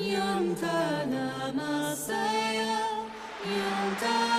Yantana Masaya Yantana